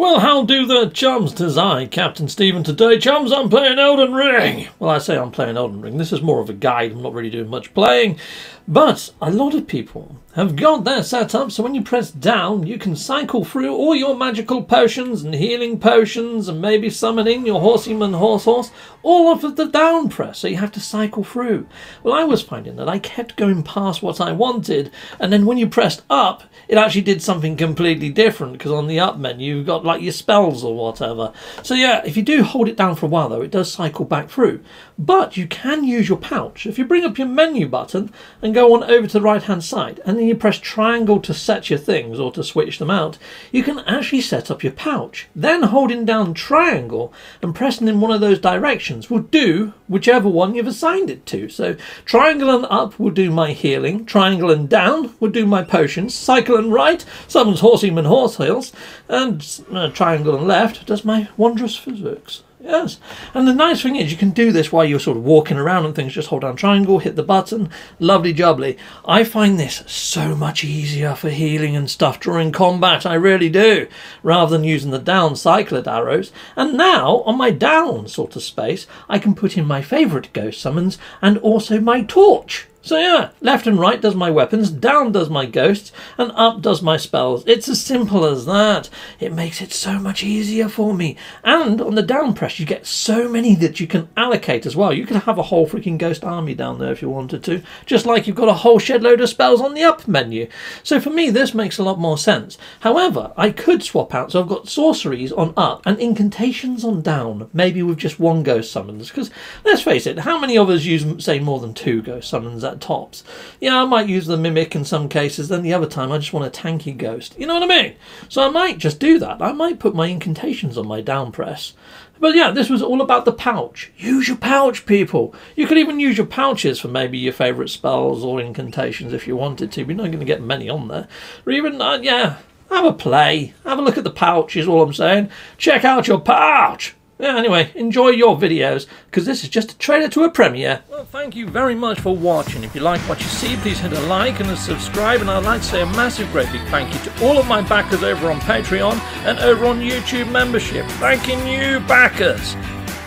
how do the chums? Tis I, Captain Stephen. Today, chums, I'm playing Elden Ring. Well, I say I'm playing Elden Ring. This is more of a guide. I'm not really doing much playing. But a lot of people have got their setup so when you press down, you can cycle through all your magical potions and healing potions and maybe summoning your horseman horse horse, all off of the down press, so you have to cycle through. Well, I was finding that I kept going past what I wanted, and then when you pressed up, it actually did something completely different because on the up menu you've got like your spells or whatever. So yeah, if you do hold it down for a while though, it does cycle back through. But you can use your pouch. If you bring up your menu button and go on over to the right hand side and then you press triangle to set your things or to switch them out, you can actually set up your pouch. Then holding down triangle and pressing in one of those directions will do whichever one you've assigned it to. So triangle and up will do my healing, triangle and down will do my potions, cycle and right summons horseman horse heals, and uh, triangle and left does my Wondrous Physick. Yes. And the nice thing is, you can do this while you're sort of walking around and things. Just hold down triangle, hit the button. Lovely jubbly. I find this so much easier for healing and stuff during combat. I really do. Rather than using the down cycled arrows. And now, on my down sort of space, I can put in my favourite ghost summons and also my torch. So yeah, left and right does my weapons, down does my ghosts, and up does my spells. It's as simple as that. It makes it so much easier for me. And on the down press, you get so many that you can allocate as well. You could have a whole freaking ghost army down there if you wanted to, just like you've got a whole shed load of spells on the up menu. So for me, this makes a lot more sense. However, I could swap out, so I've got sorceries on up and incantations on down, maybe with just one ghost summons. Because let's face it, how many of us use, say, more than two ghost summons? at tops. Yeah, I might use the mimic in some cases, then the other time I just want a tanky ghost. You know what I mean? So I might just do that. I might put my incantations on my down press. But yeah, this was all about the pouch. Use your pouch, people. You could even use your pouches for maybe your favourite spells or incantations if you wanted to. You're not going to get many on there. Or even, uh, yeah, have a play. Have a look at the pouch is all I'm saying. Check out your pouch. Yeah, anyway, enjoy your videos, because this is just a trailer to a premiere. Well, thank you very much for watching. If you like what you see, please hit a like and a subscribe, and I'd like to say a massive, great big thank you to all of my backers over on Patreon and over on YouTube membership. Thanking you, backers!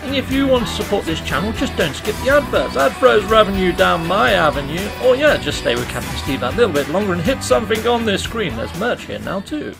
And if you want to support this channel, just don't skip the adverts. That throws revenue down my avenue. Or yeah, just stay with Captain Steve that little bit longer and hit something on this screen. There's merch here now too.